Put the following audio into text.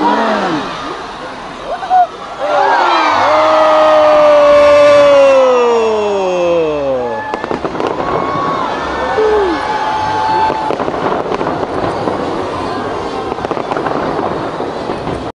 네.